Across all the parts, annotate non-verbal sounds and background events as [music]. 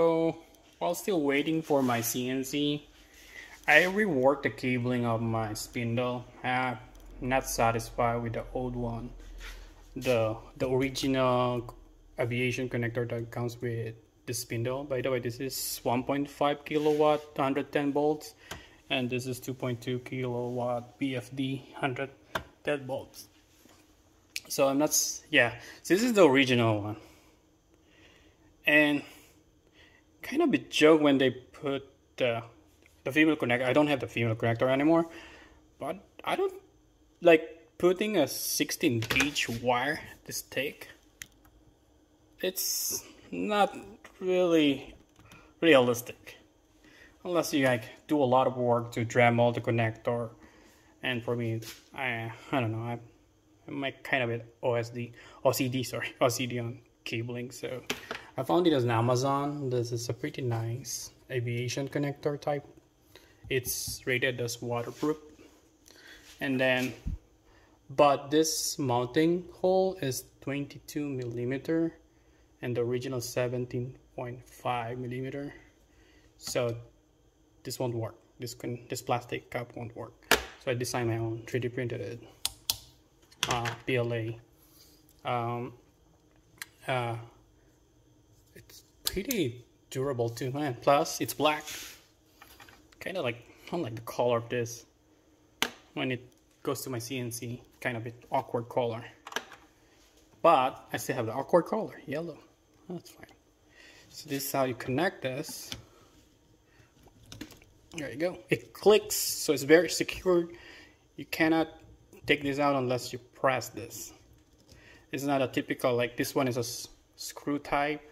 So, while still waiting for my CNC, I reworked the cabling of my spindle. I'm not satisfied with the old one. The, the original aviation connector that comes with the spindle. By the way, this is 1.5 kilowatt, 110 volts, and this is 2.2 kilowatt VFD, 110 volts. So I'm not, yeah, so this is the original one. And kind of a joke when they put the the female connector. I don't have the female connector anymore, but I don't like putting a 16 gauge wire this thick. It's not really realistic unless you like do a lot of work to Dremel the connector. And for me, I I don't know. I I'm kind of an OSD OCD sorry OCD on cabling so I found it on Amazon. This is a pretty nice aviation connector type. It's rated as waterproof. And then, but this mounting hole is 22 millimeter and the original 17.5 millimeter. So this won't work. This can this plastic cup won't work. So I designed my own 3D printed it. Uh, PLA. Um, uh, pretty durable too, man. Plus, it's black. Kind of like, I don't like the color of this. When it goes to my CNC, kind of an awkward color. But I still have the awkward color, yellow. That's fine. So this is how you connect this. There you go. It clicks, so it's very secure. You cannot take this out unless you press this. It's not a typical, like this one is a screw type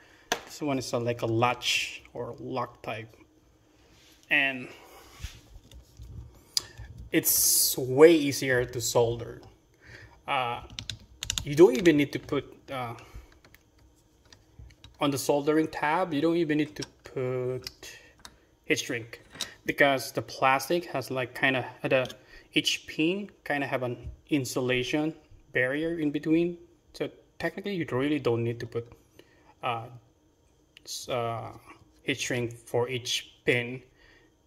this one is a, like a latch or lock type. And it's way easier to solder. Uh, you don't even need to put uh, on the soldering tab, you don't even need to put heat shrink because the plastic has like kind of the each pin kind of have an insulation barrier in between. So technically you really don't need to put uh, uh, heat shrink for each pin.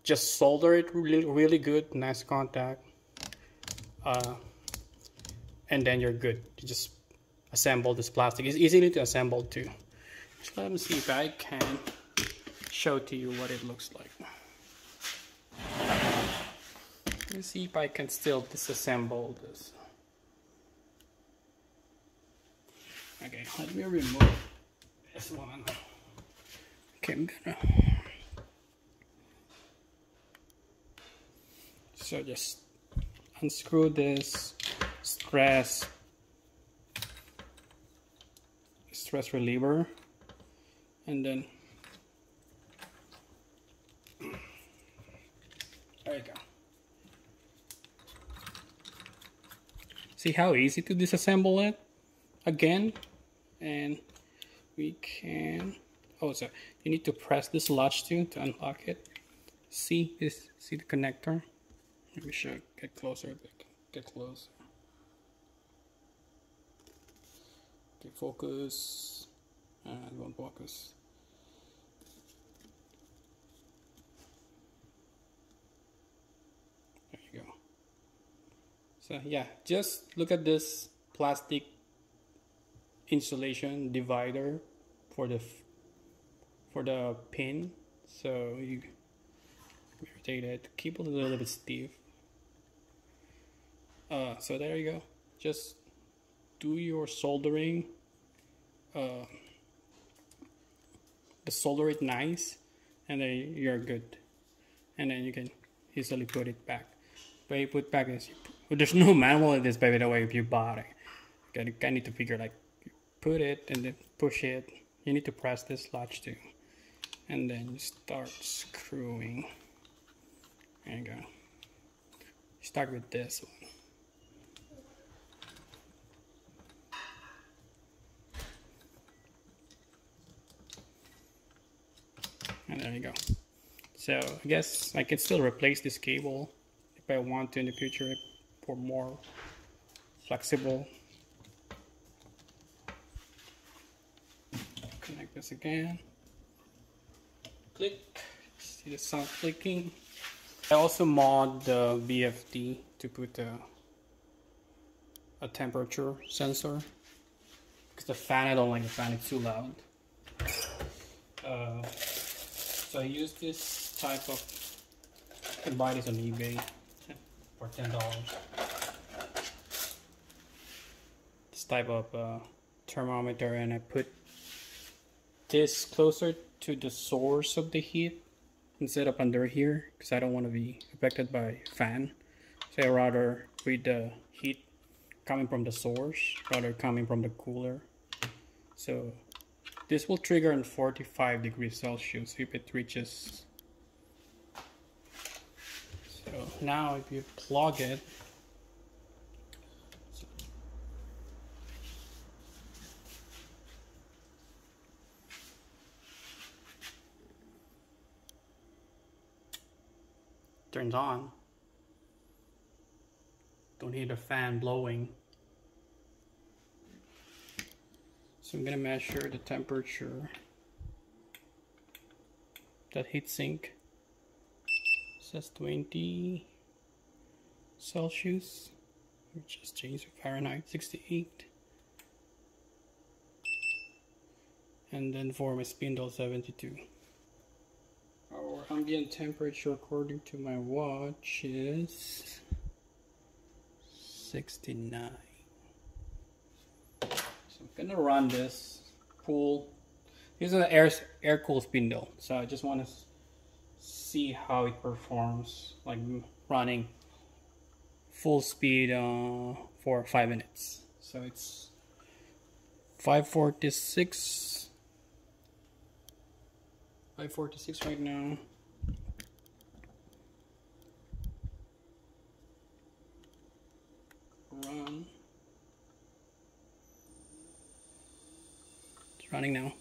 Just solder it really, really good, nice contact. Uh, and then you're good. You just assemble this plastic. It's easy to assemble too. So let me see if I can show to you what it looks like. Let's see if I can still disassemble this. Okay, let me remove this one. Okay, So just unscrew this stress stress reliever and then there you go. See how easy to disassemble it again and we can oh so you need to press this latch too to unlock it. See this see the connector. Maybe should get closer get close okay focus. And won't focus. There you go. So yeah just look at this plastic insulation divider for the for the pin so you rotate it. Keep it a little bit stiff. Uh, so there you go. Just do your soldering uh, the solder it nice and then you're good. And then you can easily put it back. But you put back is [laughs] there's no manual in this by the way if you bought it. You kind of need to figure like put it and then push it. You need to press this latch too and then start screwing. There you go. Start with this one. And there you go. So I guess I can still replace this cable if I want to in the future for more flexible. Connect this again click. See the sound clicking. I also mod the VFD to put a, a temperature sensor because the fan, I don't like the fan, it's too loud. Uh, so I use this type of, you can buy this on eBay for $10. This type of uh, thermometer and I put this closer to the source of the heat instead of under here because I don't want to be affected by fan. So I rather read the heat coming from the source rather coming from the cooler. So this will trigger in 45 degrees Celsius if it reaches. So now if you plug it turns on. Don't hear the fan blowing. So I'm gonna measure the temperature. That heatsink says 20 Celsius, which is changed to Fahrenheit 68. And then for my spindle 72 ambient temperature according to my watch is 69 so I'm gonna run this cool this is an air air cool spindle so I just want to see how it performs like running full speed uh, for five minutes. So it's 546 546 right now run. It's running now.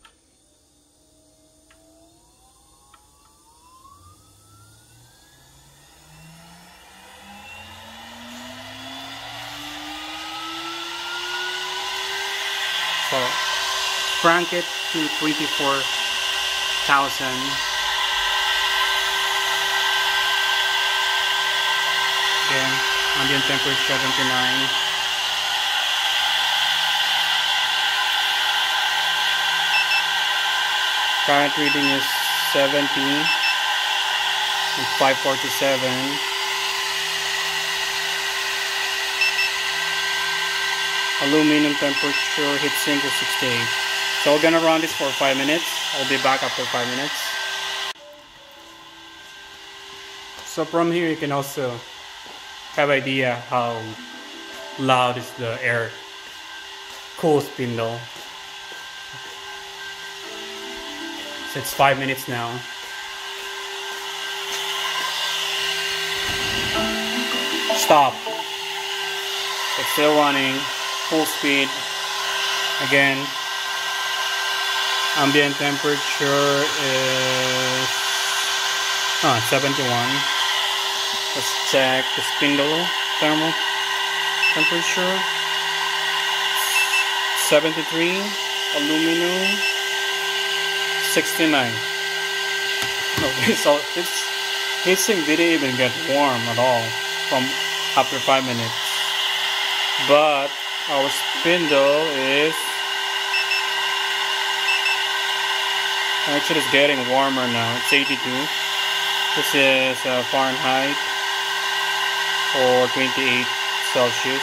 So crank it to 24,000 again ambient temperature 79 current reading is 17 and 547 aluminum temperature heat sink is 68 so we're gonna run this for 5 minutes. I'll be back after 5 minutes. So from here you can also have idea how loud is the air cool spindle. So it's five minutes now. Stop. It's still running, full speed. Again, ambient temperature is oh, 71. Let's check the spindle thermal temperature. 73, aluminum, 69. Okay, so [laughs] it's heatsink didn't even get warm at all from after 5 minutes. But our spindle is actually it's getting warmer now. It's 82. This is uh, Fahrenheit or 28 Celsius.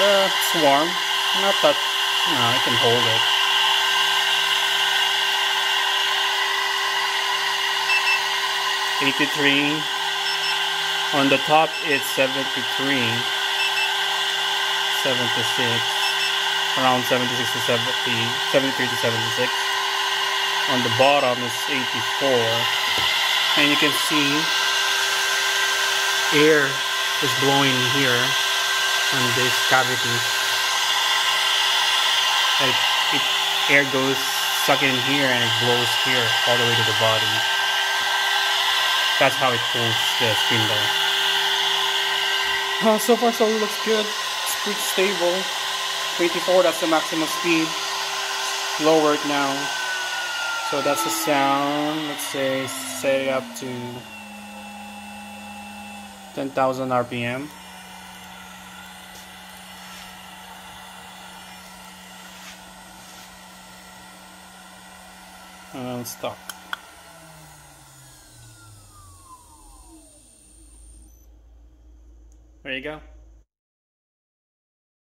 Uh, it's warm, not that, no, I can hold it. Eighty-three. On the top it's seventy-three. Seventy-six. Around seventy-six to 70, 73 to seventy-six. On the bottom is eighty-four and you can see air is blowing here on this cavity and it, air goes suck in here and it blows here all the way to the body. That's how it pulls the spindle uh, so far so it looks good. It's pretty stable. 24 that's the maximum speed. Lower it now. So that's the sound. Let's say set it up to 10,000 RPM. Э, and stop. There you go.